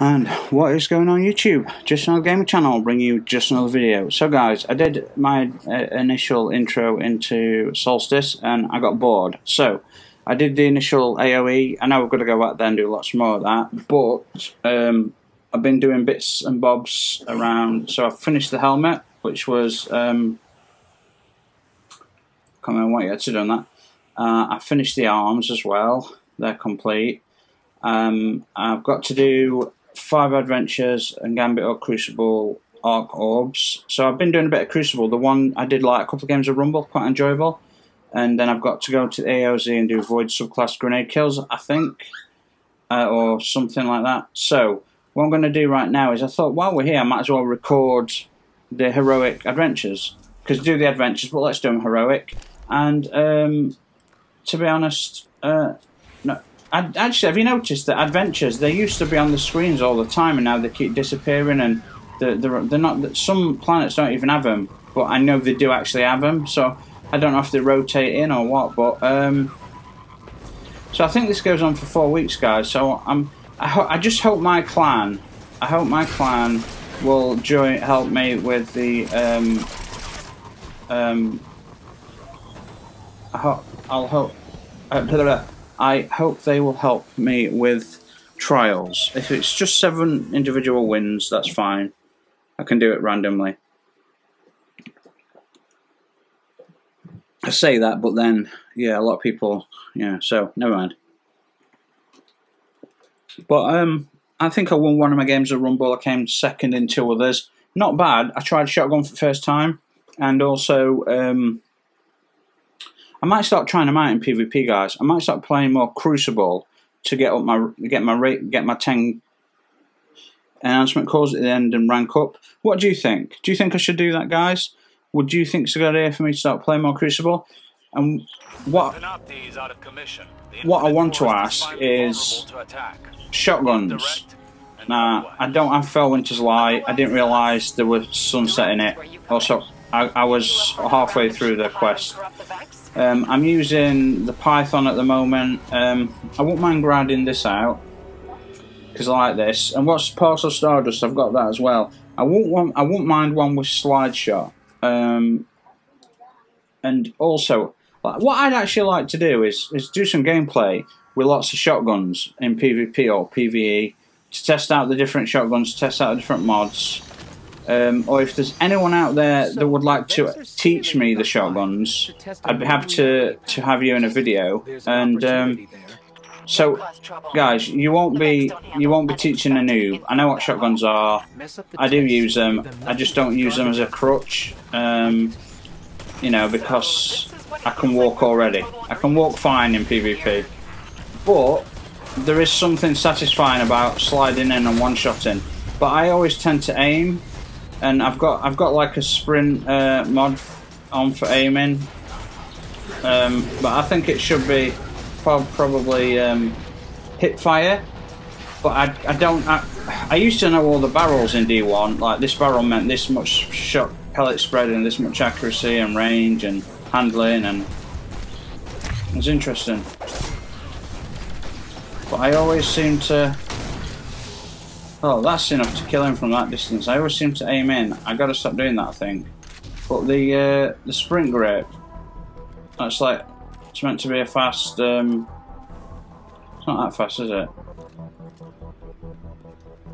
And what is going on YouTube? Just another gaming channel, bring you just another video. So guys, I did my uh, initial intro into Solstice and I got bored. So, I did the initial AoE, I know we're going to go back there and do lots more of that, but um, I've been doing bits and bobs around, so I've finished the helmet, which was, um, can't remember what you had to do on that. Uh, I finished the arms as well, they're complete. Um, I've got to do five adventures and Gambit or Crucible Arc Orbs. So I've been doing a bit of Crucible. The one I did like a couple of games of Rumble, quite enjoyable. And then I've got to go to the AOZ and do Void subclass grenade kills, I think, uh, or something like that. So what I'm going to do right now is I thought while we're here, I might as well record the heroic adventures because do the adventures, but let's do them heroic. And um, to be honest, uh, no, actually, have you noticed that adventures they used to be on the screens all the time, and now they keep disappearing, and they're, they're, they're not. Some planets don't even have them, but I know they do actually have them. So I don't know if they rotate in or what, but um, so I think this goes on for four weeks, guys. So I'm. I, I just hope my clan. I hope my clan will join help me with the um, um, I hope, I'll hope uh, I hope they will help me with trials. If it's just seven individual wins, that's fine. I can do it randomly. I say that, but then, yeah, a lot of people, yeah, so, never mind. But, um, I think I won one of my games of Rumble. I came second in two others. Not bad. I tried shotgun for the first time. And also, um, I might start trying them out in PvP, guys. I might start playing more Crucible to get up my get my rate, get my ten enhancement cores at the end and rank up. What do you think? Do you think I should do that, guys? Would you think it's a good idea for me to start playing more Crucible? And what what I want to ask is shotguns. Now, I don't have Felwinter's Lie. I didn't realise there was sunset in it. Also, I, I was halfway through the quest. Um, I'm using the Python at the moment. Um, I won't mind grinding this out because I like this. And what's Parcel Stardust? I've got that as well. I won't want. I won't mind one with slide shot. Um, and also, what I'd actually like to do is is do some gameplay with lots of shotguns in PvP or PvE to test out the different shotguns, test out the different mods. Um, or if there's anyone out there that would like to teach me the shotguns, I'd be happy to, to have you in a video. And um, so, guys, you won't be you won't be teaching a noob. I know what shotguns are. I do use them. I just don't use them as a crutch. Um, you know, because I can walk already. I can walk fine in PvP, but there is something satisfying about sliding in and one-shotting. But I always tend to aim and I've got I've got like a sprint uh, mod on for aiming, um, but I think it should be probably um, hip fire. But I, I don't I, I used to know all the barrels in D1 like this barrel meant this much shot pellet spread and this much accuracy and range and handling and it was interesting. But I always seem to Oh, that's enough to kill him from that distance. I always seem to aim in. I gotta stop doing that, I think. But the uh, the sprint grip, that's like it's meant to be a fast. Um, it's not that fast, is it?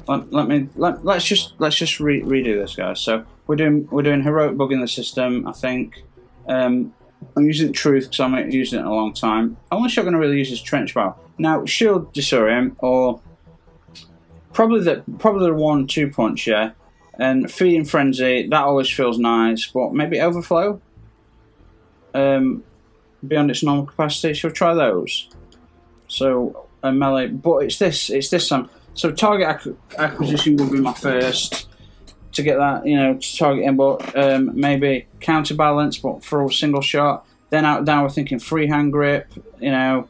Let, let me let, let's just let's just re redo this, guys. So we're doing we're doing heroic bug in the system. I think um, I'm using truth because I'm using it in a long time. I'm only shot going to really use is trench bow. Now shield disorientation or Probably the probably the one two punch, yeah. And feeding frenzy that always feels nice, but maybe overflow. Um, beyond its normal capacity. We try those? So a melee, but it's this, it's this time. So target ac acquisition will be my first to get that, you know, to target him, but um, maybe counterbalance, but for a single shot. Then out down, we're thinking free hand grip, you know,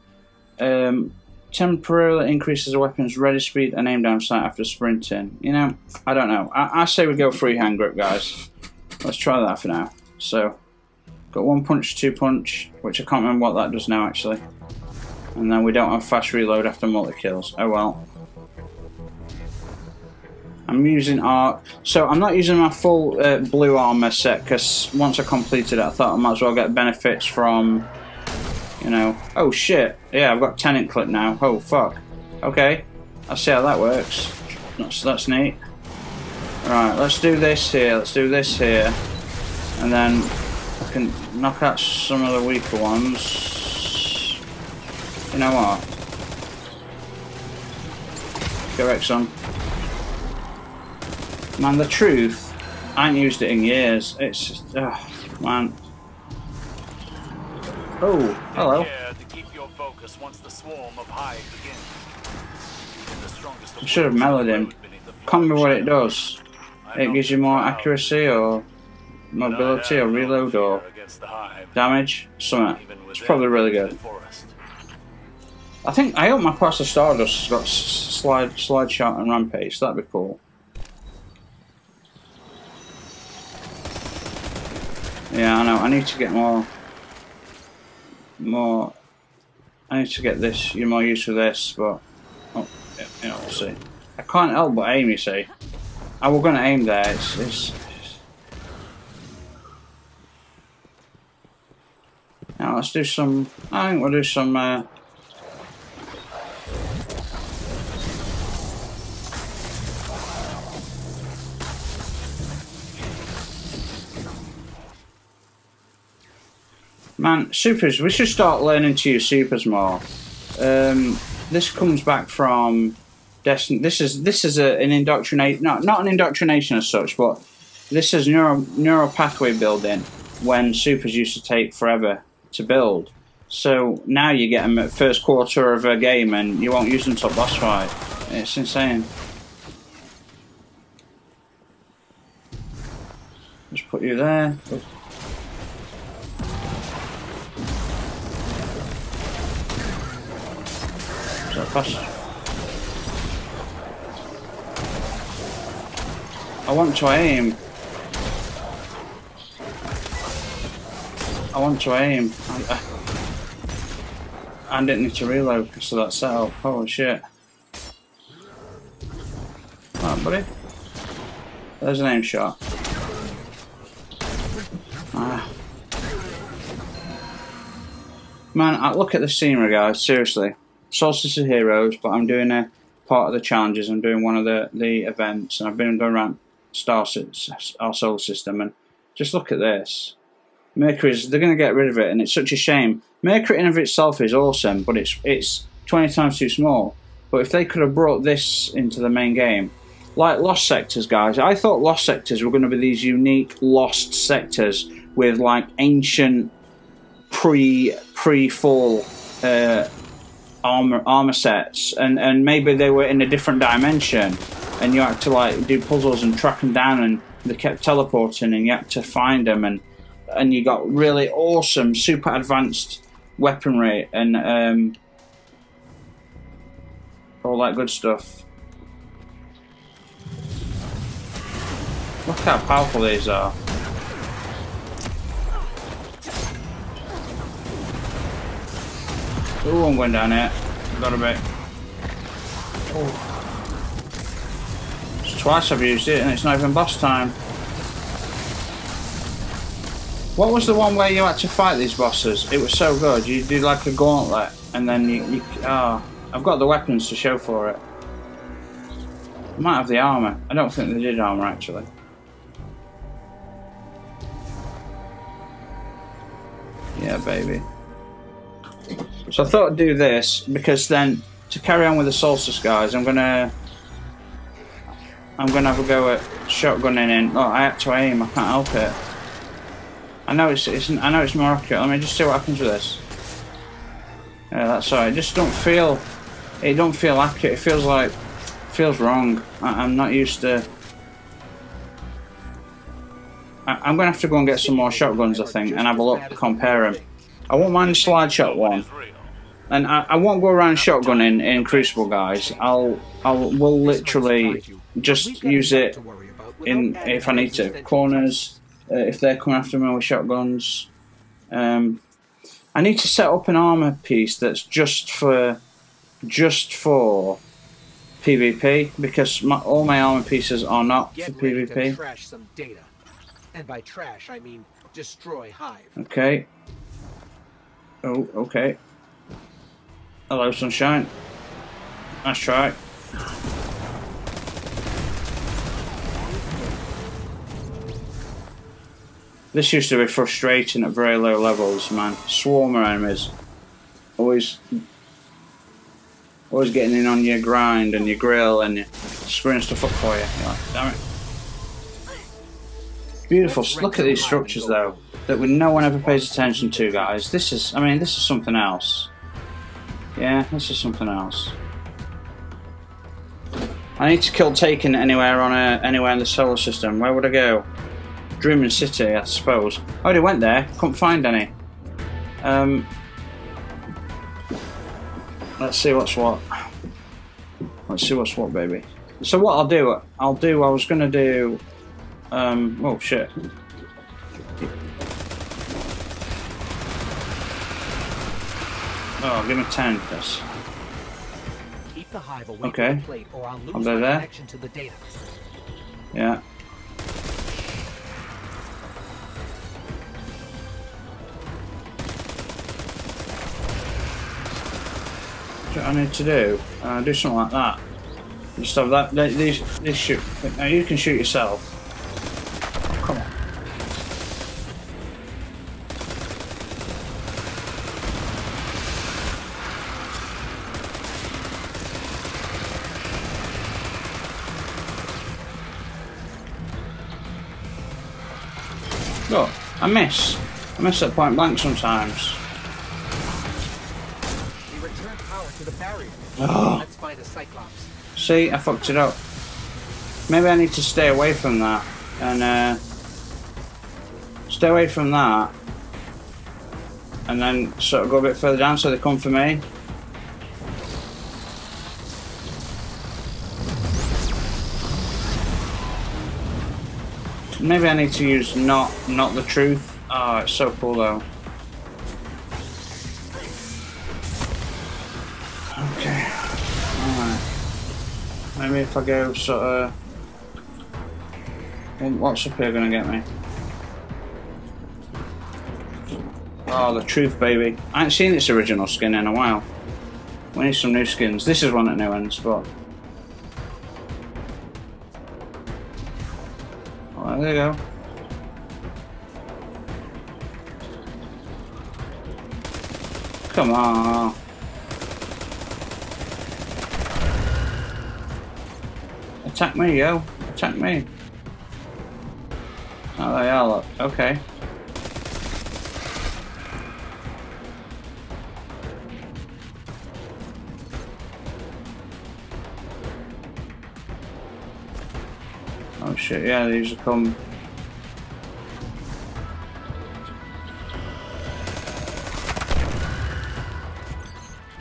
um, temporarily increases a weapon's ready speed and aim down sight after sprinting. You know, I don't know. I, I say we go free hand grip, guys. Let's try that for now. So, got one punch, two punch, which I can't remember what that does now actually. And then we don't have fast reload after multi kills. Oh well. I'm using arc. So I'm not using my full uh, blue armor set because once I completed it, I thought I might as well get benefits from, you know. Oh shit! Yeah, I've got tenant clip now. Oh fuck. Okay, I'll see how that works. That's that's neat. Right, let's do this here. Let's do this here, and then I can knock out some of the weaker ones. You know what? Correct, son. Man, the truth, I ain't used it in years. It's just, man. Oh, hello. I should have mellowed him. Can't remember what it does. It gives you more accuracy or mobility or reload or damage. Something. It's probably really good. I think I hope my Parcel of Stardust has got slide slide shot and rampage. That'd be cool. Yeah, I know. I need to get more, more. I need to get this. You're more used to this, but oh, yeah, we'll see. I can't help but aim. You see, I was going to aim there. It's, it's, it's... Now let's do some. I think we'll do some. Uh, Man, supers, we should start learning to use supers more. Um, this comes back from Destiny. This is this is a, an indoctrinate, not not an indoctrination as such, but this is neural pathway building when supers used to take forever to build. So now you get them at first quarter of a game and you won't use them till boss fight. It's insane. Just put you there. Push. I want to aim. I want to aim. I, I, I didn't need to reload because of that setup. Holy shit. Alright, buddy. There's an aim shot. Ah. Man, I look at the scenery, guys. Seriously. Solstice of Heroes, but I'm doing a part of the challenges. I'm doing one of the, the events, and I've been going around Star our solar system, and just look at this. Mercury's they're going to get rid of it, and it's such a shame. Mercury in of itself is awesome, but it's it's 20 times too small. But if they could have brought this into the main game, like Lost Sectors, guys, I thought Lost Sectors were going to be these unique lost sectors with like ancient pre pre fall uh, armor armor sets, and and maybe they were in a different dimension, and you had to like do puzzles and track them down, and they kept teleporting, and you had to find them, and and you got really awesome, super advanced weaponry, and um, all that good stuff. Look how powerful these are. Oh, I'm going down here. Got a bit. Oh. It's twice I've used it and it's not even boss time. What was the one where you had to fight these bosses? It was so good. You did like a gauntlet and then you... you oh, I've got the weapons to show for it. I might have the armour. I don't think they did armour actually. Yeah, baby. So I thought I'd do this because then to carry on with the Solstice guys, I'm gonna I'm gonna have a go at shotgunning in. Oh, I have to aim. I can't help it. I know it's, it's I know it's more accurate. Let me just see what happens with this. Yeah, that's alright. Just don't feel it. Don't feel accurate. It feels like feels wrong. I, am not used to. I, am gonna have to go and get some more shotguns, I think, and have a look, compare them. I won't mind the slide shot one. And I, I won't go around shotgunning in Crucible, guys. I'll, I'll, will literally just use it in if I need to. Corners, uh, if they're coming after me with shotguns. Um, I need to set up an armor piece that's just for, just for PvP because my, all my armor pieces are not Get for PvP. trash some data. And by trash, I mean destroy Hive. Okay. Oh, okay. Hello, sunshine. Nice try. This used to be frustrating at very low levels, man. Swarm of enemies. Always always getting in on your grind and your grill and screwing stuff up for you. You're like, damn it. Beautiful. Look at these structures though, that we, no one ever pays attention to, guys. This is, I mean, this is something else. Yeah, this is something else. I need to kill Taken anywhere on a, anywhere in the solar system. Where would I go? Dreaming City, I suppose. I already went there. Couldn't find any. Um, let's see what's what. Let's see what's what, baby. So what I'll do, I'll do. I was gonna do. Um, oh shit. Oh, give me ten, this. Keep the Hive away Okay. from the plate, or I'll lose my that. connection to the data. Yeah. What I need to do? Uh, do something like that. Just have that. These, these shoot. Now you can shoot yourself. I miss. I miss at point blank sometimes. We return power to the barrier. Oh. Let's find a Cyclops. See, I fucked it up. Maybe I need to stay away from that and uh, stay away from that, and then sort of go a bit further down so they come for me. Maybe I need to use not not the truth. Oh, it's so cool though. Okay. Alright. Maybe if I go sort of. What's up here gonna get me? Oh, the truth, baby. I ain't seen this original skin in a while. We need some new skins. This is one at new ones, but. There you go. Come on. Attack me, yo. Attack me. Oh, they are, look. Okay. Shit, yeah, these will come.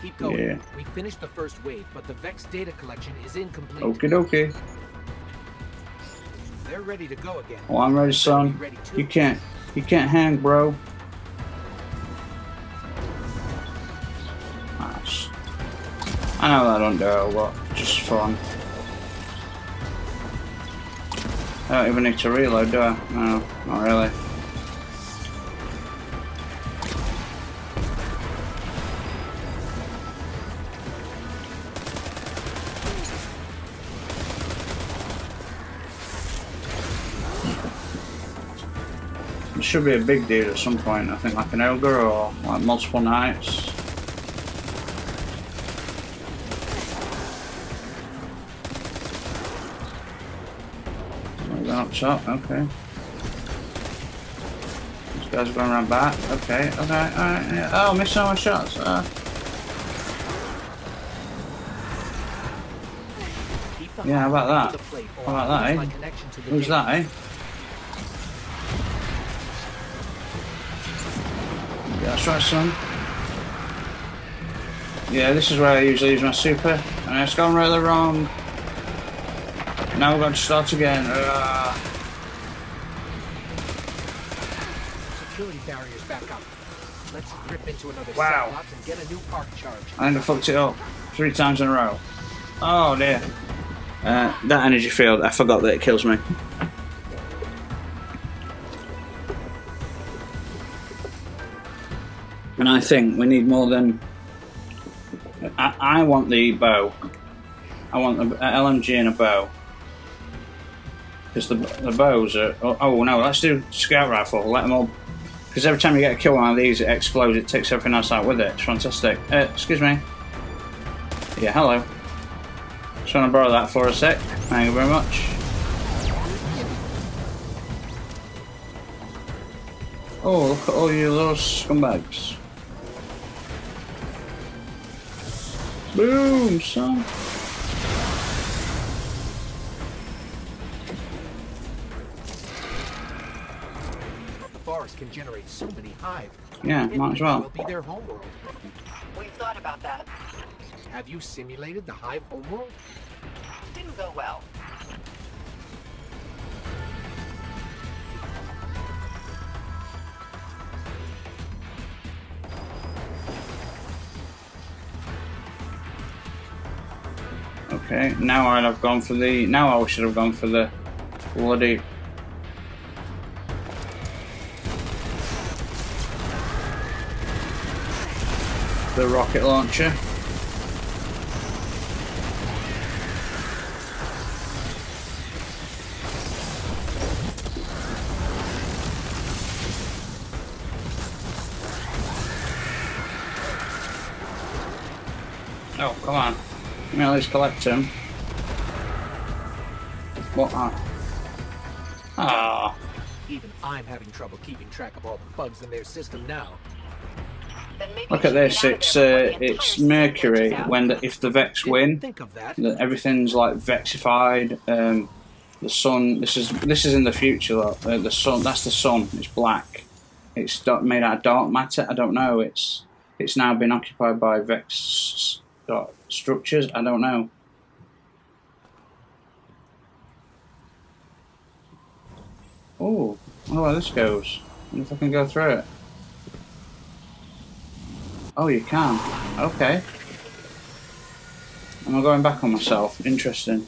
Keep going. Yeah. We finished the first wave, but the Vex data collection is incomplete. Okay, okay. They're ready to go again. Oh, I'm ready, son. Ready. You can't, you can't hang, bro. Nice. I know that don't do it, but just fun. I don't even need to reload, do I? No, not really. It should be a big deal at some point, I think like an ogre or like multiple knights. Up okay. These guys are going around back, okay, okay, alright, yeah. Oh, missed all my shots. Uh, Yeah, how about that? How about that, eh? who's that, eh? Yeah, that's right, son. Yeah, this is where I usually use my super, and it's gone really wrong. Now we're going to start again. Ugh. Security barriers back up. Let's rip into another Wow. And get a new arc charge. I I fucked it up three times in a row. Oh dear. Uh, that energy field, I forgot that it kills me. And I think we need more than. I, I want the bow. I want the LMG and a bow. Because the, the bows are. Oh, oh, no, let's do scout rifle. Let them all. Because every time you get a kill on one of these, it explodes. It takes everything else out with it. It's fantastic. Uh, excuse me. Yeah, hello. Just want to borrow that for a sec. Thank you very much. Oh, look at all you little scumbags. Boom, son. Can generate so many hive. Yeah, might as well. will be their homeworld. We've thought about that. Have you simulated the hive homeworld? Didn't go well. Okay, now I'd have gone for the. Now I should have gone for the bloody. The rocket launcher. Oh, come on. Let me at least collect him. What? Ah. Ah. Even I'm having trouble keeping track of all the bugs in their system now. Look at this. get out of It's uh, before the entire it's Mercury. When the, if the Vex win, that. everything's like vexified. Um, the sun. This is this is in the future. Though. Uh, the sun. That's the sun. It's black. It's made out of dark matter. I don't know. It's it's now been occupied by Vex structures. I don't know. Oh, oh, well, this goes. wonder if I can go through it. Oh, you can. Okay. Am I going back on myself? Interesting.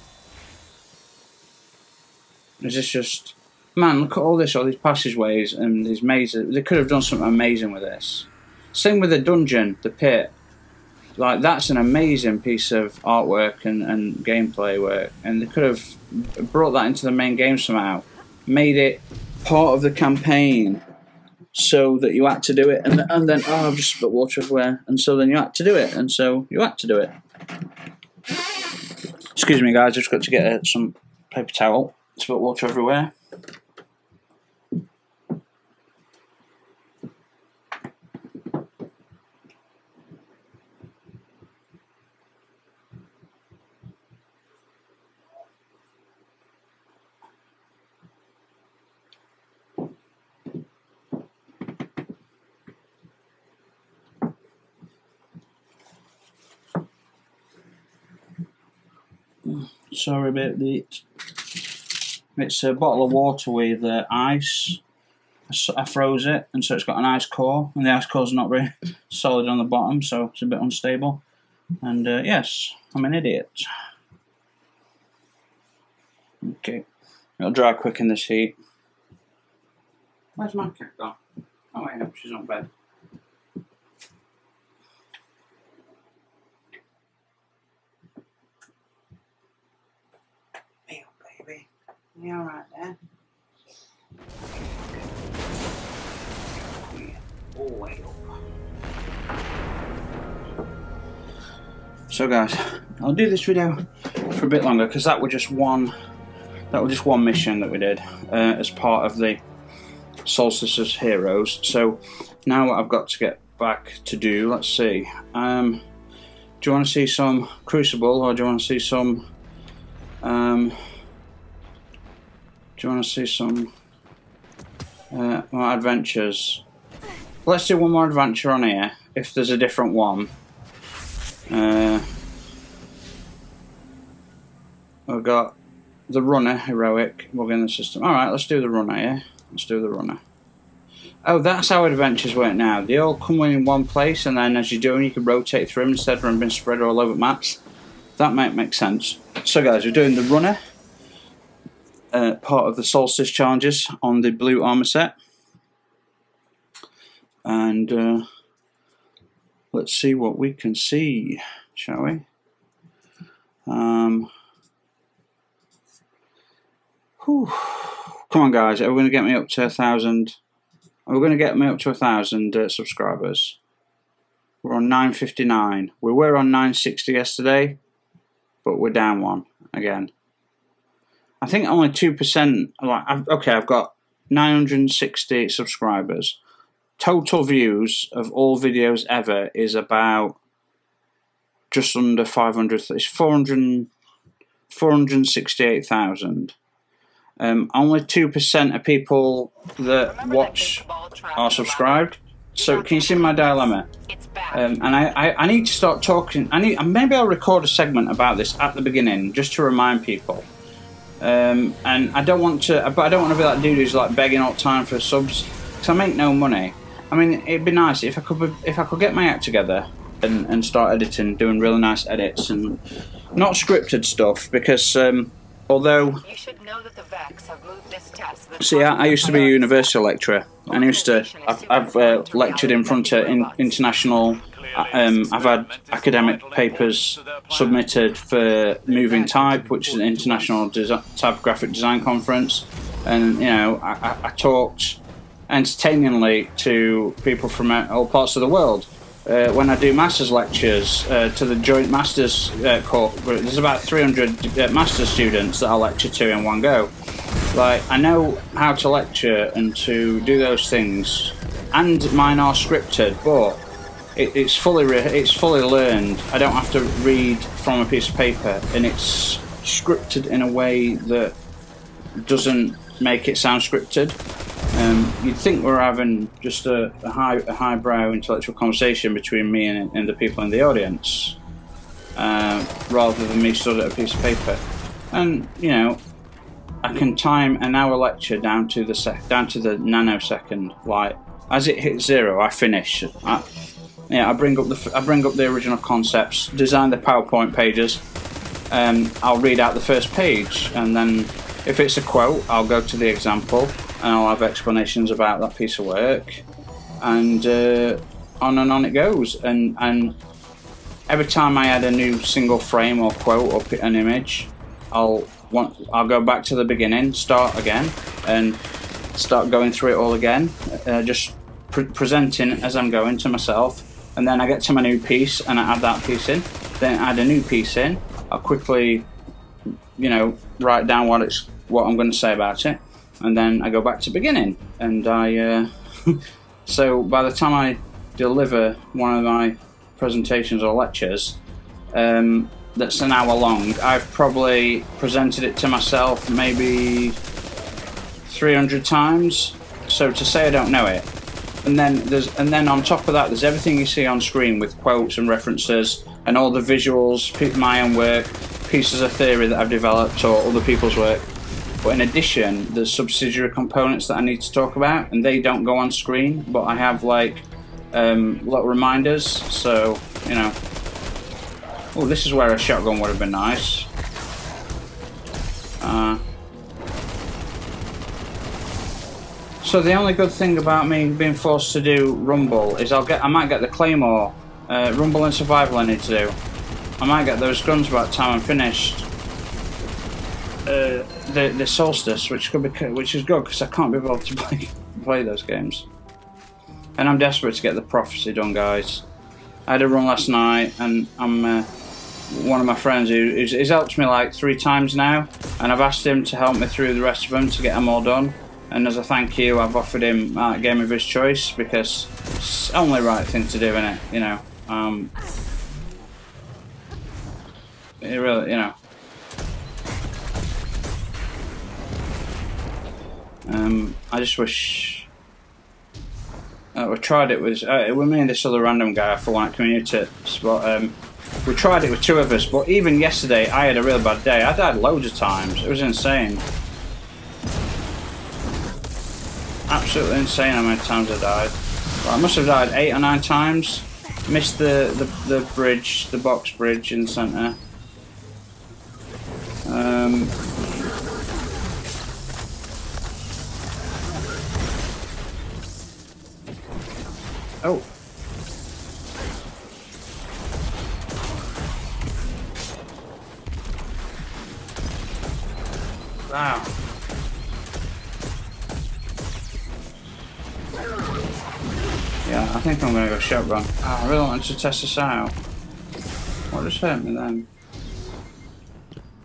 Is this just... Man, look at all this, all these passageways and these mazes. They could have done something amazing with this. Same with the dungeon, the pit. Like, that's an amazing piece of artwork and, and gameplay work. And they could have brought that into the main game somehow. Made it part of the campaign so that you had to do it. And, and then, oh, I've just spilled water everywhere. And so then you had to do it. And so you had to do it. Excuse me, guys. I've just got to get uh, some paper towel. Spilt water everywhere. Sorry about that. It's a bottle of water with uh, ice. I froze it, and so it's got an ice core, and the ice core's not very solid on the bottom, so it's a bit unstable. And uh, yes, I'm an idiot. Okay, it'll dry quick in this heat. Where's my cat gone? Oh wait, no, she's not bed. Hey, baby, you all right there? Yeah. So guys, I'll do this video for a bit longer because that was just one that was just one mission that we did uh, as part of the Solstice's Heroes. So now what I've got to get back to do, let's see. Um, do you want to see some Crucible or do you want to see some um, do you want to see some uh, more adventures? Let's do one more adventure on here, if there's a different one. Uh, we've got the runner, heroic, we're in the system. Alright, let's do the runner, yeah? Let's do the runner. Oh, that's how adventures work now. They all come in one place, and then as you're doing, you can rotate through them instead of them being spread all over maps. that might make sense. So, guys, we're doing the runner, uh, part of the solstice challenges on the blue armor set, and uh, let's see what we can see, shall we? Um, whew. Come on, guys, are we going to get me up to a thousand? Are we going to get me up to a thousand uh, subscribers? We're on 959. We were on 960 yesterday, but we're down one again. I think only 2%. Like, I've, okay, I've got 960 subscribers. Total views of all videos ever is about just under 500. It's 400, 468,000. Um, only 2% of people that watch are subscribed. So can you see my dilemma? Um, and I, I, I need to start talking. I need maybe I'll record a segment about this at the beginning just to remind people. Um, and I don't want to, but I don't want to be that dude who's like begging all the time for subs because I make no money. I mean, it'd be nice if I could if I could get my act together and, and start editing, doing really nice edits and not scripted stuff because um, although you should know that the Vex have moved this test. the See, I, I used to be a university lecturer, and I used to. I've, I've uh, lectured in front of in, international. Uh, Um, I've had academic papers submitted for Moving Type, which is an international desi- typographic design conference, and you know, I, I, talked entertainingly to people from all parts of the world. Uh, when I do masters lectures uh, to the joint masters uh, course, there's about 300 uh, master's students that I lecture to in one go. Like I know how to lecture and to do those things, and mine are scripted, but it, it's fully it's fully learned. I don't have to read from a piece of paper, and it's scripted in a way that doesn't make it sound scripted. Um, you'd think we're having just a, a high a highbrow intellectual conversation between me and, and the people in the audience, uh, rather than me stood at a piece of paper. And you know, I can time an hour lecture down to the sec- down to the nanosecond. Like as it hits zero, I finish. I, yeah, I bring up the I bring up the original concepts, design the PowerPoint pages. Um, I'll read out the first page, and then if it's a quote, I'll go to the example, and I'll have explanations about that piece of work, and uh, on and on it goes. And and every time I add a new single frame or quote or an image, I'll want I'll go back to the beginning, start again, and start going through it all again, uh, just pre- presenting as I'm going to myself. And then I get to my new piece and I add that piece in. Then add a new piece in. I'll quickly, you know, write down what it's what I'm going to say about it, and then I go back to beginning. And I, uh, so by the time I deliver one of my presentations or lectures, um, that's an hour long. I've probably presented it to myself maybe 300 times. So to say I don't know it, and then there's and then on top of that, there's everything you see on screen with quotes and references and all the visuals, my own work, pieces of theory that I've developed or other people's work. But in addition, there's subsidiary components that I need to talk about, and they don't go on screen. But I have like um, little reminders, so you know. Oh, this is where a shotgun would have been nice. Uh, so the only good thing about me being forced to do Rumble is I'll get I might get the Claymore. Uh, Rumble and Survival I need to do. I might get those guns by the time I'm finished. Uh, the the Solstice, which could be which is good because I can't be bothered to play play those games. And I'm desperate to get the Prophecy done, guys. I had a run last night, and I'm uh, one of my friends who who's, he's helped me like three times now, and I've asked him to help me through the rest of them to get them all done. And as a thank you, I've offered him uh, game of his choice because it's only right thing to do in it, you know. Um, it really, you know. Um, I just wish. Uh, we tried it with uh, with me and this other random guy for one at community, but um, we tried it with two of us. But even yesterday, I had a real bad day. I died loads of times. It was insane. Absolutely insane how many times I died. Well, I must have died eight or nine times. Missed the, the, the bridge, the box bridge in the centre. Um, oh. Think I'm gonna go shotgun. Oh, I really wanted to test this out. What just hurt me then?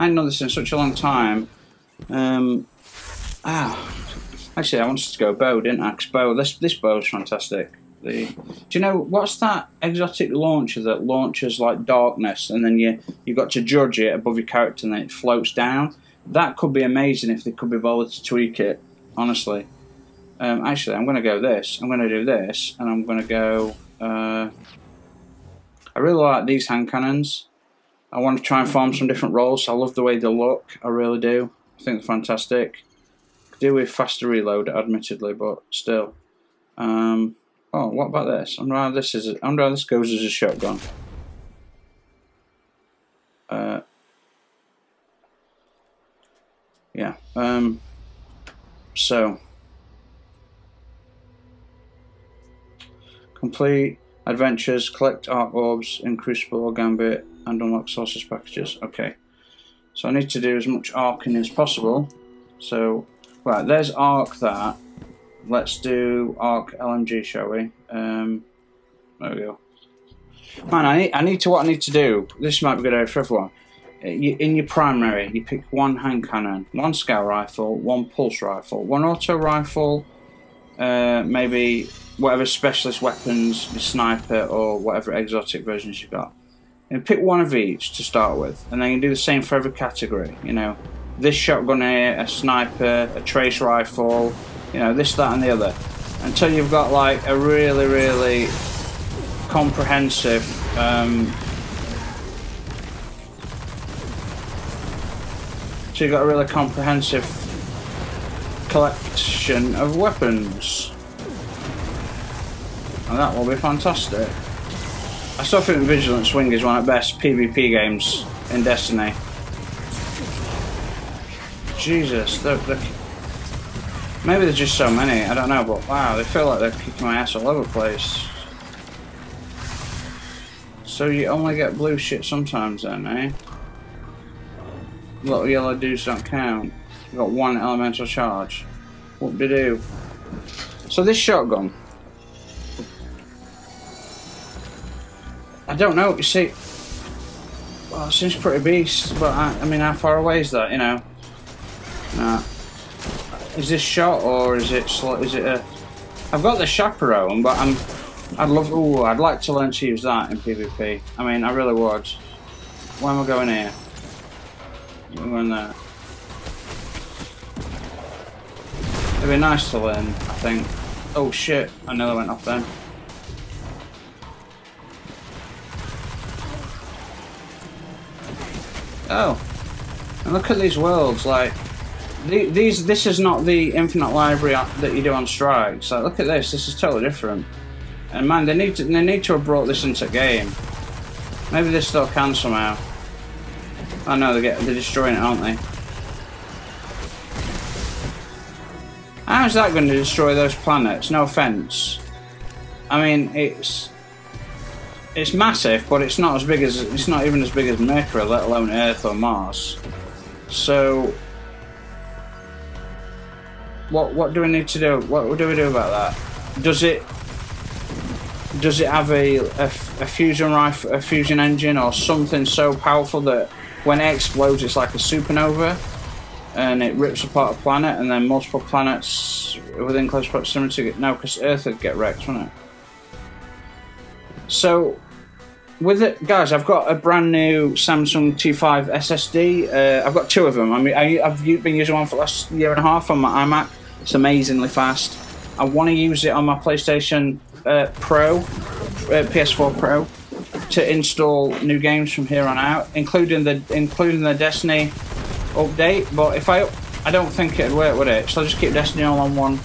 I hadn't this in such a long time. Um, ah, actually, I wanted to go bow, didn't I? 'Cause bow, this this bow is fantastic. The, do you know what's that exotic launcher that launches like darkness, and then you you got to judge it above your character, and then it floats down? That could be amazing if they could be bothered to tweak it. Honestly, um, actually, I'm going to go this. I'm going to do this, and I'm going to go. Uh, I really like these hand cannons. I want to try and farm some different rolls. I love the way they look. I really do. I think they're fantastic. Could do with faster reload, admittedly, but still. Um, oh, what about this? I wonder how this is. I wonder how this goes as a shotgun. Uh, yeah. Um, so. Complete adventures, collect arc orbs in Crucible or Gambit, and unlock sources packages. Okay. So I need to do as much arcing as possible. So, right, there's arc that. Let's do arc LMG, shall we? Um, there we go. Man, I need, I need to, what I need to do, this might be good for everyone. In your primary, you pick one hand cannon, one scout rifle, one pulse rifle, one auto rifle, uh, maybe whatever specialist weapons, your sniper, or whatever exotic versions you've got. And pick one of each to start with, and then you do the same for every category. You know, this shotgun here, a sniper, a trace rifle, you know, this, that, and the other, until you've got like a really, really comprehensive. Um, so you've got a really comprehensive collection of weapons. And that will be fantastic. I still think Vigilance Wing is one of the best PvP games in Destiny. Jesus, they're, they're, maybe there's just so many, I don't know, but wow, they feel like they're kicking my ass all over the place. So you only get blue shit sometimes then, eh? Little yellow dudes don't count. You got one elemental charge. What to do? So this shotgun. I don't know. You see, well, it seems pretty beast, but I, I mean, how far away is that? You know. Nah. Is this shot or is it? Is it a? I've got the chaperone, but I'm. I'd love. Ooh, I'd like to learn to use that in PvP. I mean, I really would. Where am I going here? I'm going there. It'd be nice to learn, I think. Oh shit, I nearly went off then. Oh, and look at these worlds, like, these, this is not the infinite library that you do on strikes. Like, look at this, this is totally different. And man, they need to, they need to have brought this into game. Maybe they still can somehow. I know they get, they're destroying it, aren't they? How's that going to destroy those planets? No offense. I mean, it's it's massive, but it's not as big as it's not even as big as Mercury, let alone Earth or Mars. So, what what do we need to do? What do we do about that? Does it does it have a, a, a fusion rifle, a fusion engine, or something so powerful that when it explodes, it's like a supernova? And it rips apart a planet, and then multiple planets within close proximity. Get, no, because Earth would get wrecked, wouldn't it? So, with it, guys, I've got a brand new Samsung T5 SSD. Uh, I've got two of them. I mean, I, I've been using one for the last year and a half on my iMac. It's amazingly fast. I want to use it on my PlayStation uh, Pro, uh, PS4 Pro, to install new games from here on out, including the including the Destiny update, but if I I don't think it'd work with it, so I'll just keep Destiny all on one.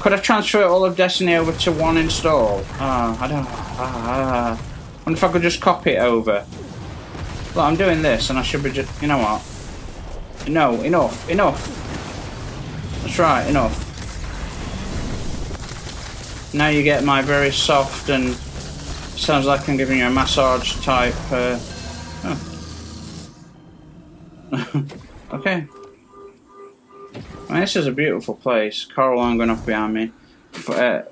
Could I transfer all of Destiny over to one install? Ah, I don't know. Ah, ah. wonder if I could just copy it over. Look, I'm doing this, and I should be just. You know what? No, enough, enough. That's right, enough. Now you get my very soft and sounds like I'm giving you a massage type. Uh. okay. I mean, this is a beautiful place. Car alarm going off behind me. Uh,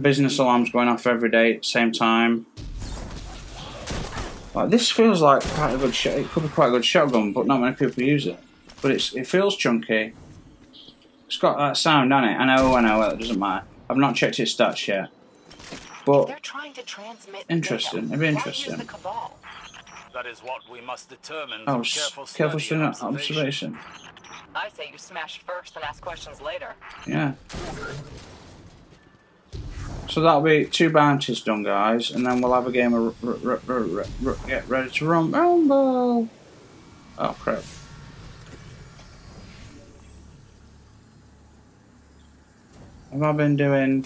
business alarms going off every day at the same time. Like this feels like quite a good shot. It could be quite a good shotgun, but not many people use it. But it's it feels chunky. It's got that sound on it. I know, I know. It doesn't matter. I've not checked its stats yet. But They're trying to transmit Interesting, it'd be interesting. Use the cabal? That is what we must determine oh, through s- careful, careful study and student observation. I say you smash first and ask questions later. Yeah. So that'll be two bounties done, guys, and then we'll have a game of r- r- r- r- r- get ready to rum- rumble. Oh crap! Have I been doing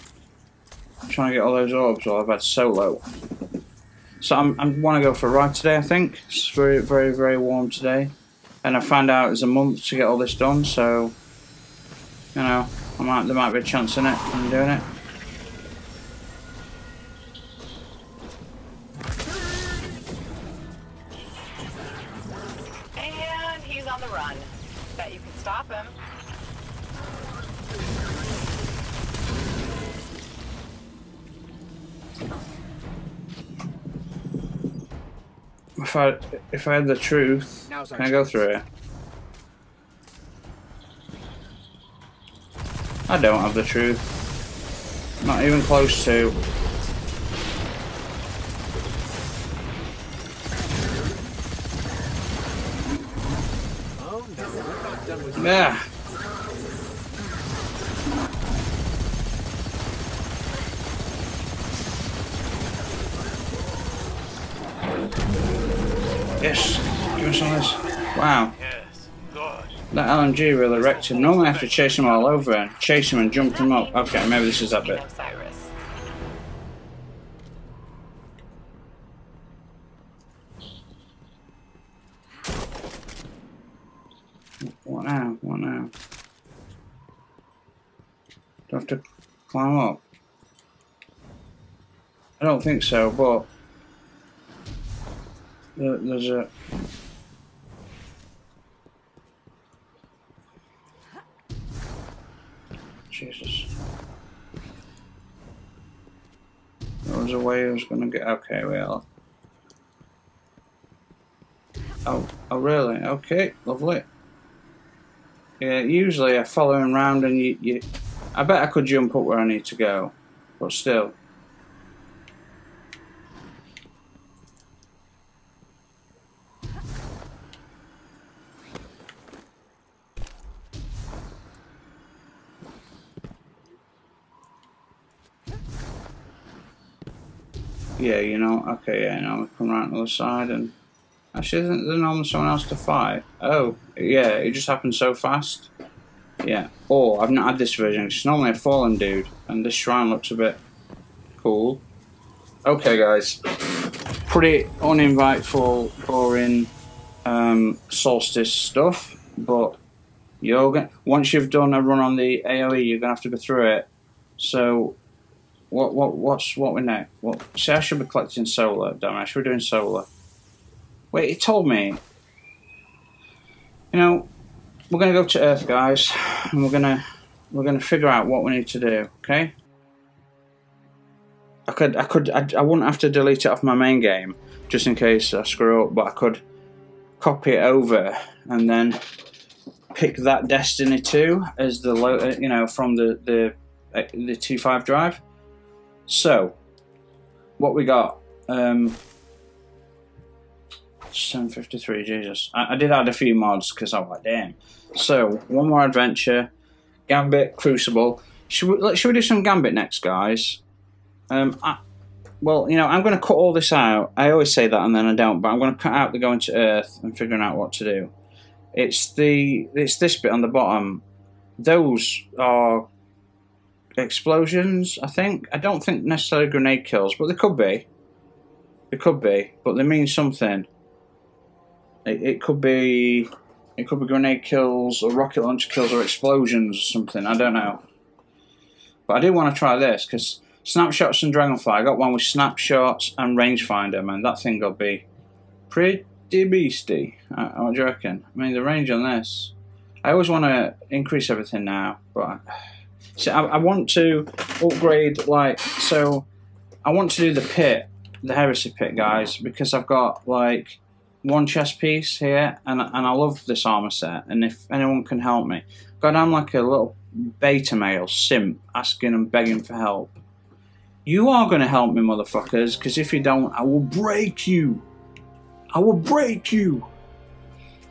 trying to get all those orbs while I've had solo? So I'm I want to go for a ride today. I think it's very very very warm today, and I found out it's a month to get all this done. So you know, I might there might be a chance in it. I'm doing it. I if I had the truth, Now's can I go through it? I don't have the truth. Not even close to. Oh no, we're not done with you. Yeah. LMG really wrecked him. Normally I have to chase him all over and chase him and jump him up. Okay, maybe this is that bit. What now? What now? Do have to climb up? I don't think so, but there- there's a. Jesus. There was a way I was going to get. Okay, well. Oh, oh, really? Okay, lovely. Yeah, usually I follow him round and you, you. I bet I could jump up where I need to go, but still. Yeah, you know, okay, yeah, now we come around the side and. Actually, isn't there normally someone else to fight? Oh, yeah, it just happened so fast. Yeah. Oh, I've not had this version, it's normally a fallen dude, and this shrine looks a bit cool. Okay, guys. Pretty uninviteful, boring um, solstice stuff, but you're gonna, once you've done a run on the EAZ, you're gonna have to go through it. So, what what what's what we next? What? See, I should be collecting solar. Damn, I should be doing solar. Wait, it told me. You know, we're gonna go to Earth, guys, and we're gonna we're gonna figure out what we need to do. Okay. I could I could I, I wouldn't have to delete it off my main game just in case I screw up, but I could copy it over and then pick that Destiny two as the uh, you know from the the uh, the T five drive. So, what we got? Um, 753, Jesus. I, I did add a few mods because I was like, damn. So, one more adventure. Gambit, Crucible. Should we, should we do some Gambit next, guys? Um, I, well, you know, I'm going to cut all this out. I always say that and then I don't, but I'm going to cut out the going to Earth and figuring out what to do. It's the it's this bit on the bottom. Those are explosions, I think. I don't think necessarily grenade kills, but they could be. They could be, but they mean something. It, it could be It could be grenade kills or rocket launcher kills or explosions or something. I don't know. But I do want to try this because snapshots and dragonfly. I got one with snapshots and rangefinder, man. That thing will be pretty beasty. Uh, what do you reckon? I mean, the range on this. I always want to increase everything now, but see, I, I want to upgrade. Like, so I want to do the pit, the heresy pit, guys, because I've got like one chest piece here, and and I love this armor set. And if anyone can help me, God, I'm like a little beta male simp asking and begging for help. You are going to help me, motherfuckers, because if you don't, I will break you. I will break you.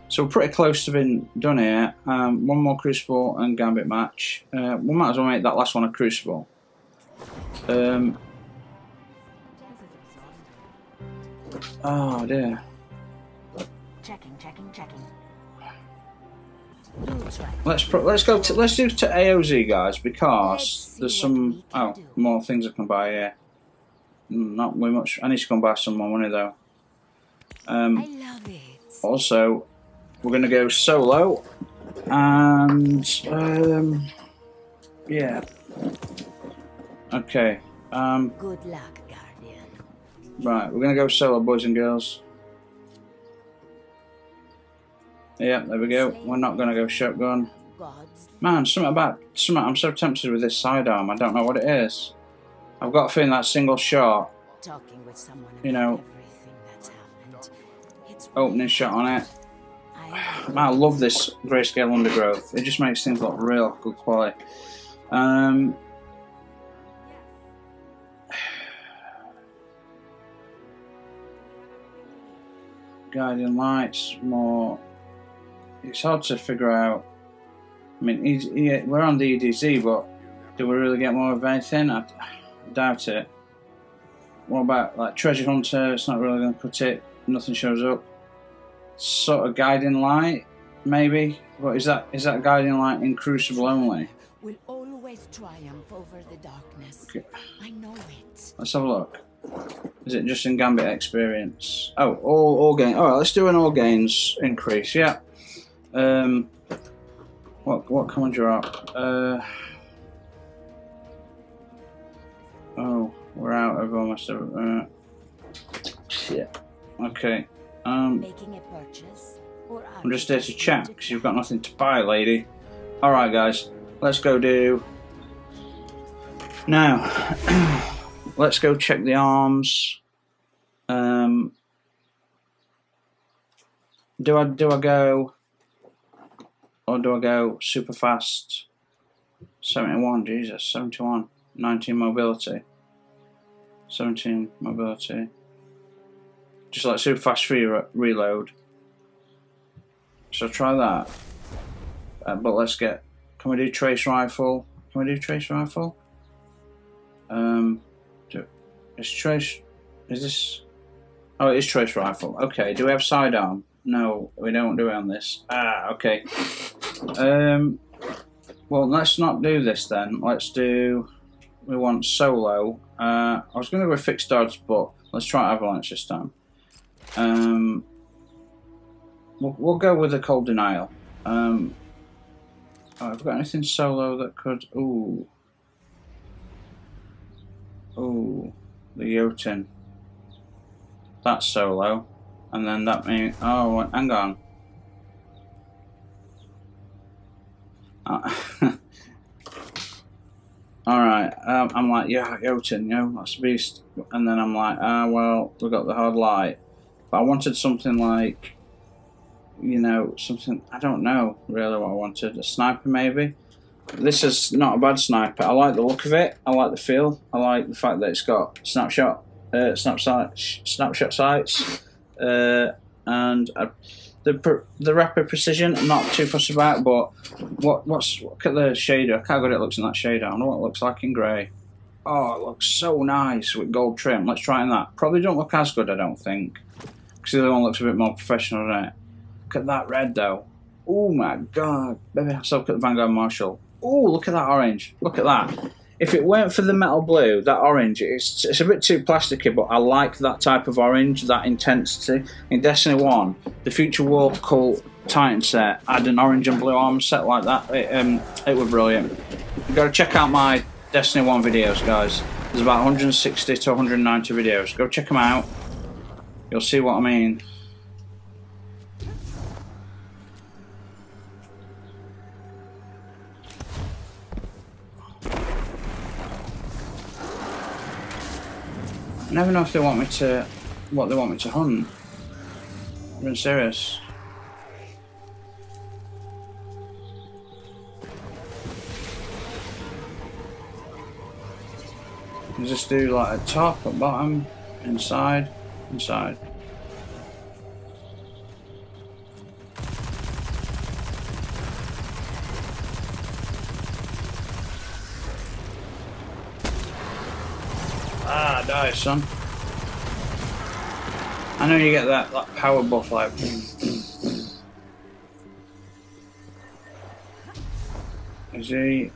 So we're pretty close to being done here. Um, one more Crucible and Gambit match. Uh, we might as well make that last one a Crucible. Um, oh dear. Checking, checking, checking. Let's pro- let's go to let's do to EAZ guys because there's some oh more things I can buy here. Mm, Not very much. I need to go and buy some more money though. Um, I love it. also, we're gonna go solo, and um, yeah. Okay. Um, Good luck, Guardian. right, we're gonna go solo, boys and girls. Yeah, there we go. We're not gonna go shotgun. Man, something about something. I'm so tempted with this sidearm. I don't know what it is. I've got a feeling that single shot, Talking with someone You know, everything that's happened. It's opening shot on it. I love this grayscale undergrowth. It just makes things look real good quality. Um, guiding lights, more. It's hard to figure out. I mean, we're on the EDZ, but do we really get more of anything? I, I doubt it. What about like treasure hunter? It's not really going to cut it. Nothing shows up. Sort of guiding light, maybe. But is that is that guiding light in Crucible only? will always triumph over the darkness. Okay. I know it. Let's have a look. Is it just in Gambit experience? Oh, all all gain. All right, let's do an all gains increase. Yeah. Um. What what can we drop? Uh. Oh, we're out of almost. Uh, shit. Okay. Um. I'm just here to chat because you've got nothing to buy, lady. All right, guys. Let's go do. Now, let's go check the arms. Um, do I do I go, or do I go super fast? Seventy-one, Jesus, seventy-one. Nineteen mobility. Seventeen mobility. Just like super fast free re- reload. So try that. Uh, but let's get. Can we do trace rifle? Can we do trace rifle? Um, do, is trace. Is this? Oh, it is trace rifle. Okay. Do we have sidearm? No, we don't do it on this. Ah, okay. Um, well, let's not do this then. Let's do. We want solo. Uh, I was going to go fixed dodge, but let's try avalanche this time. Um, we'll, we'll go with the cold denial. Um, oh, have got anything solo that could? Ooh, ooh, the Jotun. That's solo, and then that means. Oh, hang on. Uh, all right, um, I'm like, yeah, Jotun, you know, that's a beast. And then I'm like, ah, well, we got the hard light, but I wanted something like, you know, something. I don't know really what I wanted. A sniper, maybe. This is not a bad sniper. I like the look of it. I like the feel. I like the fact that it's got snapshot, uh, snapshot, snapshot sights, uh, and uh, the the rapid precision. I'm not too fussed about, but what what's look at the shader. Look how good it looks in that shader. I know what it looks like in grey. Oh, it looks so nice with gold trim. Let's try in that. Probably don't look as good, I don't think, because the other one looks a bit more professional, doesn't it? Look at that red though. Oh my god. Maybe I'll look at the Vanguard Marshall. Oh, look at that orange. Look at that. If it weren't for the metal blue, that orange, it's, it's a bit too plasticky, but I like that type of orange, that intensity. In Destiny 1, the Future War Cult Titan set had an orange and blue arm set like that, it, um, it was brilliant. You got to check out my Destiny 1 videos, guys. There's about 160 to 190 videos. Go check them out. You'll see what I mean. I never know if they want me to, what they want me to hunt. I'm being serious. Just do like a top, a bottom, inside, inside. Ah, die, son. I know you get that, that power buff like. Is he?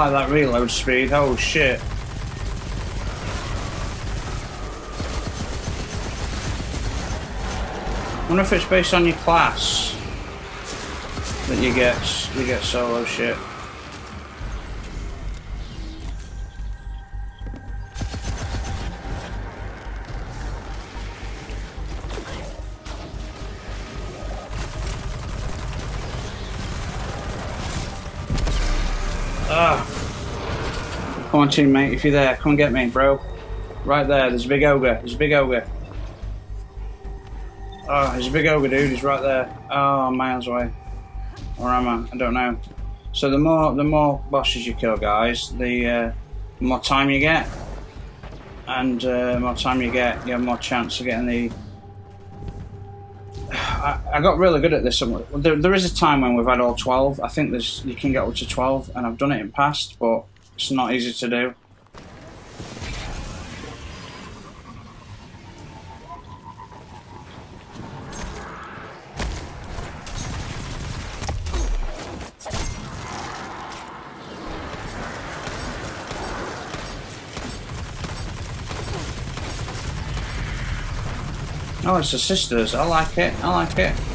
Like that reload speed. Oh shit. wonder if it's based on your class that you get you get solo shit. Come on teammate, if you're there, come and get me, bro. Right there, there's a big ogre, there's a big ogre. Oh, there's a big ogre, dude. He's right there. Oh, miles away. Or am I? I don't know. So the more the more bosses you kill, guys, the, uh, more time you get, and uh, more time you get, you have more chance of getting the. I, I got really good at this. There, there is a time when we've had all twelve. I think there's you can get up to twelve, and I've done it in past, but it's not easy to do. Oh, it's the sisters. I like it. I like it.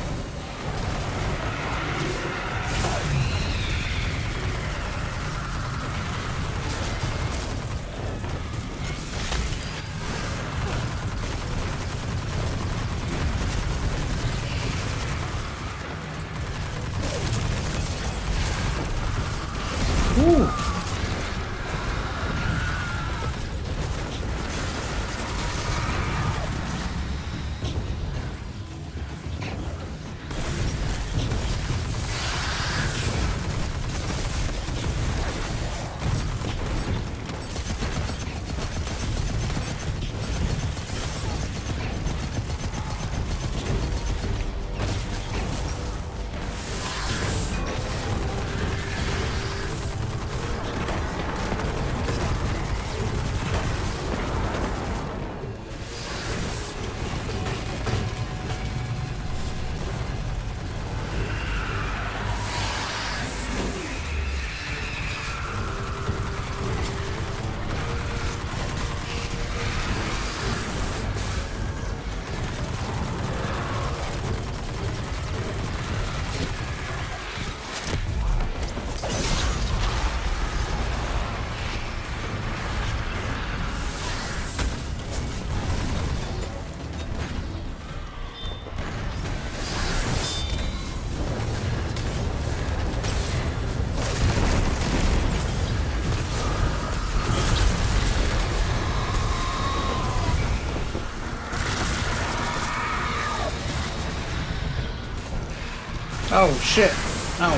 Oh shit. Oh.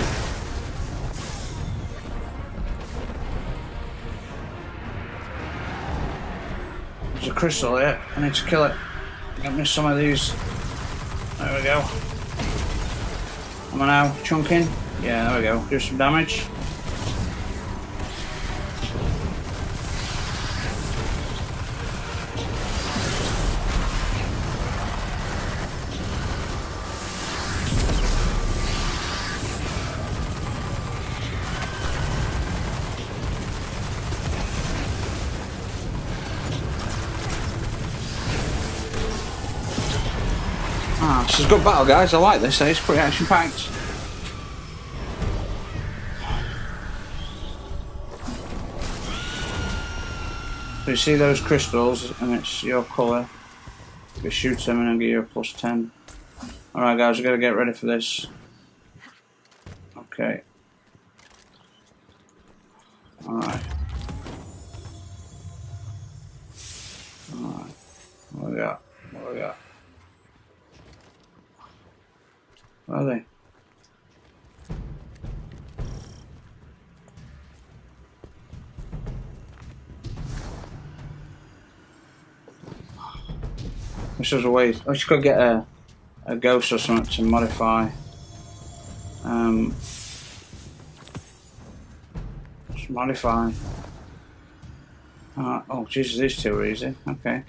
There's a crystal here. I need to kill it. Get me some of these. There we go. Am I now chunking? Yeah, there we go. Do some damage. This is a good battle, guys. I like this. It's pretty action packed. So you see those crystals, and it's your colour. You shoot them and I'll give you a plus 10. Alright, guys, we've got to get ready for this. Okay. Alright. Alright. What we got? What we got? Where are they? This is a way. I should go get a, a ghost or something to modify. Um, just modify. Uh, oh, Jesus, these two are easy. Okay.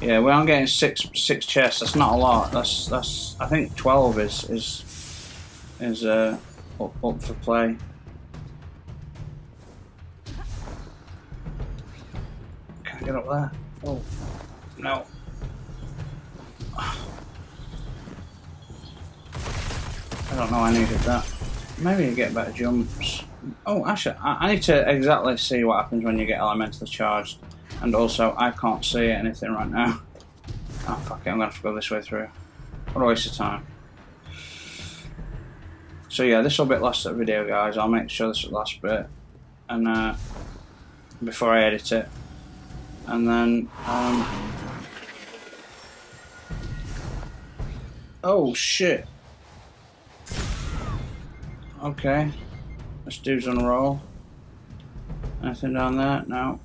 Yeah, we are getting six six chests. That's not a lot. That's that's. I think twelve is is is uh up, up for play. Can I get up there? Oh no. I don't know. I needed that. Maybe you get better jumps. Oh, actually, I, I need to exactly see what happens when you get elementally charged. And also, I can't see anything right now. Oh, fuck it, I'm gonna have to go this way through. What a waste of time. So yeah, this will be the last video, guys. I'll make sure this is the last bit. And, uh, before I edit it. And then, um... Oh, shit. Okay. This dude's on a roll. Anything down there? No.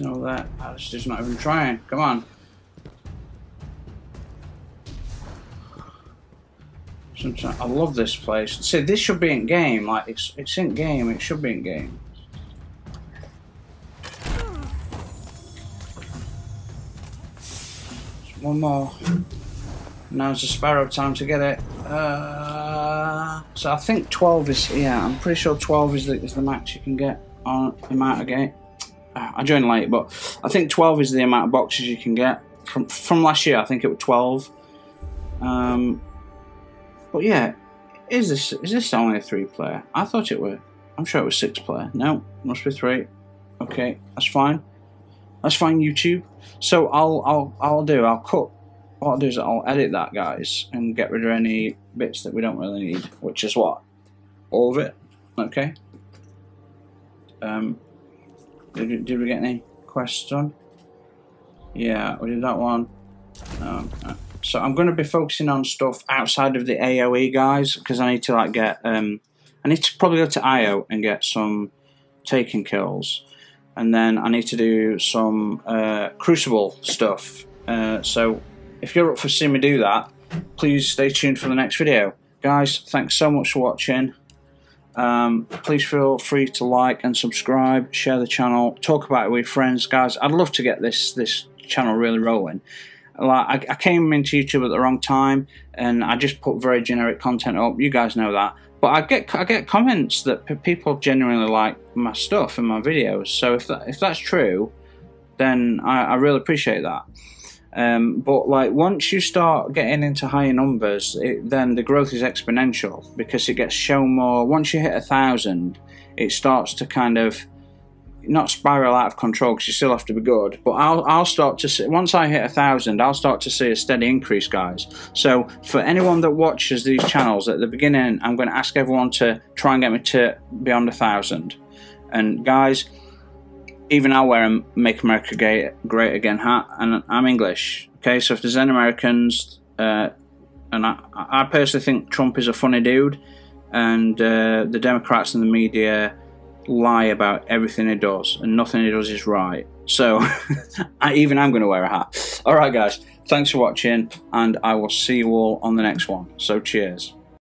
Nothing all that. Oh, this dude's not even trying. Come on. Sometimes I love this place. See, this should be in game. Like it's it's in game. It should be in game. One more. Now's the sparrow time to get it. Uh, so I think 12 is, yeah, I'm pretty sure 12 is the, is the max you can get on the amount of game. I joined late, but I think 12 is the amount of boxes you can get. From from last year, I think it was 12. Um, but yeah, is this is this only a three player? I thought it were. I'm sure it was six player. No, must be three. Okay, that's fine. That's fine, YouTube. So I'll I'll I'll do. I'll cut what I'll do is I'll edit that, guys, and get rid of any bits that we don't really need, which is what? All of it? Okay. Um, did, we- did we get any quests done? Yeah, we did that one. Um, so I'm going to be focusing on stuff outside of the EAZ, guys, because I need to, like, get... Um, I need to probably go to IO and get some Taken kills. And then I need to do some uh, Crucible stuff. Uh, so if you're up for seeing me do that, please stay tuned for the next video. Guys, thanks so much for watching. Um, please feel free to like and subscribe, share the channel, talk about it with friends, guys. I'd love to get this this channel really rolling. Like I, I came into YouTube at the wrong time, and I just put very generic content up. You guys know that, but I get I get comments that people genuinely like my stuff and my videos. So if that if that's true, then I, I really appreciate that. Um, but like once you start getting into higher numbers, it, then the growth is exponential because it gets shown more. Once you hit a thousand, it starts to kind of not spiral out of control because you still have to be good. But I'll I'll start to see once I hit a thousand, I'll start to see a steady increase, guys. So for anyone that watches these channels at the beginning, I'm going to ask everyone to try and get me to beyond a thousand. And guys, even I'll wear a Make America Gay, Great Again hat, and I'm English. Okay, so if there's any Americans, uh, and I, I personally think Trump is a funny dude, and uh, the Democrats and the media lie about everything he does, and nothing he does is right. So I, even I'm going to wear a hat. All right, guys, thanks for watching, and I will see you all on the next one. So cheers.